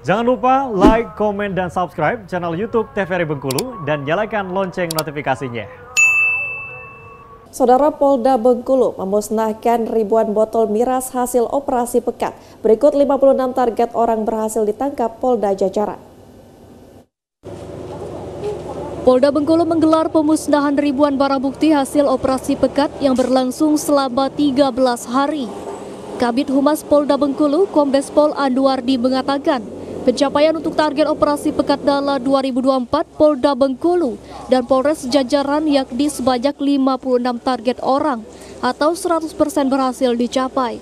Jangan lupa like, komen, dan subscribe channel YouTube TVRI Bengkulu dan nyalakan lonceng notifikasinya. Saudara Polda Bengkulu memusnahkan ribuan botol miras hasil operasi pekat. Berikut 56 target orang berhasil ditangkap Polda Jajaran. Polda Bengkulu menggelar pemusnahan ribuan barang bukti hasil operasi pekat yang berlangsung selama 13 hari. Kabit Humas Polda Bengkulu, Kombes Pol Anduardi mengatakan, Pencapaian untuk target operasi Pekat Dala 2024 Polda Bengkulu dan Polres Jajaran yakni sebanyak 56 target orang atau 100% berhasil dicapai.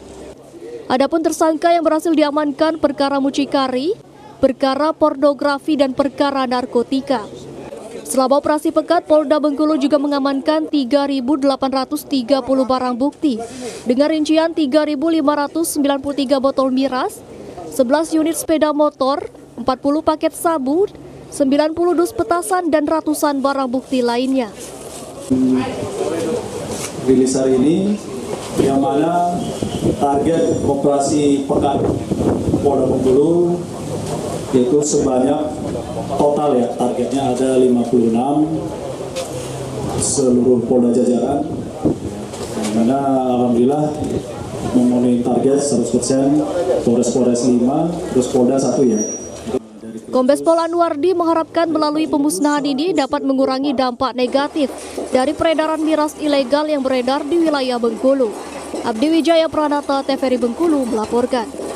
Adapun tersangka yang berhasil diamankan perkara mucikari, perkara pornografi dan perkara narkotika. Selama operasi pekat, Polda Bengkulu juga mengamankan 3.830 barang bukti dengan rincian 3.593 botol miras, 11 unit sepeda motor, 40 paket sabu, 90 dus petasan dan ratusan barang bukti lainnya. Rilis hari ini yang mana target operasi pekan Polda Bengkulu yaitu sebanyak total ya targetnya ada 56 seluruh Polda jajaran mana alhamdulillah memenuhi target 100% Polres-Polres 5 terus Polda 1 ya Kombes Pol Anwardi mengharapkan melalui pemusnahan ini dapat mengurangi dampak negatif dari peredaran miras ilegal yang beredar di wilayah Bengkulu. Abdi Wijaya Pranata, TVRI Bengkulu melaporkan.